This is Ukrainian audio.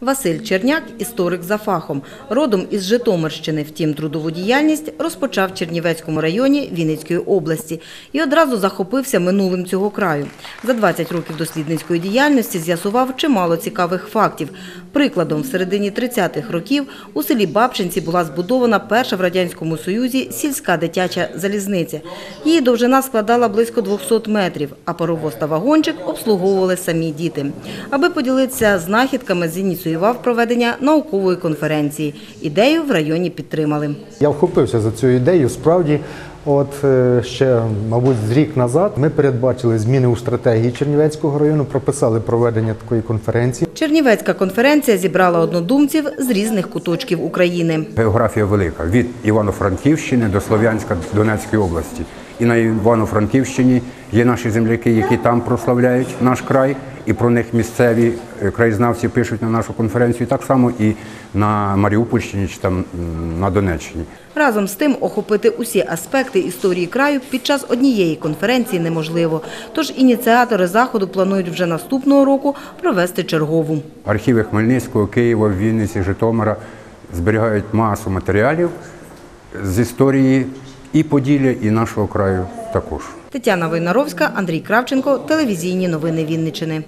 Василь Черняк – історик за фахом. Родом із Житомирщини. Втім, трудову діяльність розпочав в Чернівецькому районі Вінницької області і одразу захопився минулим цього краю. За 20 років дослідницької діяльності з'ясував чимало цікавих фактів. Прикладом, в середині 30-х років у селі Бабчинці була збудована перша в Радянському Союзі сільська дитяча залізниця. Її довжина складала близько 200 метрів, а паровоз та вагончик обслуговували самі діти. Аби поділитися знахідками, зініціював проведення наукової конференції. Ідею в районі підтримали. Я вхопився за цю ідею. Справді, от е, ще, мабуть, з рік назад ми передбачили зміни у стратегії Чернівецького району, прописали проведення такої конференції. Чернівецька конференція зібрала однодумців з різних куточків України. Географія велика від Івано-Франківщини до Слов'янська Донецької області. І на Івано-Франківщині є наші земляки, які там прославляють наш край, і про них місцеві е, краєзнавці пишуть на нашу конференцію. Так само і на Маріупольщині чи там на Донеччині. Разом з тим охопити усі аспекти історії краю під час однієї конференції неможливо. Тож ініціатори заходу планують вже наступного року провести чергову. Архіви Хмельницького, Києва, Вінниці, Житомира зберігають масу матеріалів з історії і Поділля, і нашого краю також. Тетяна Войнаровська, Андрій Кравченко, телевізійні новини Вінничини.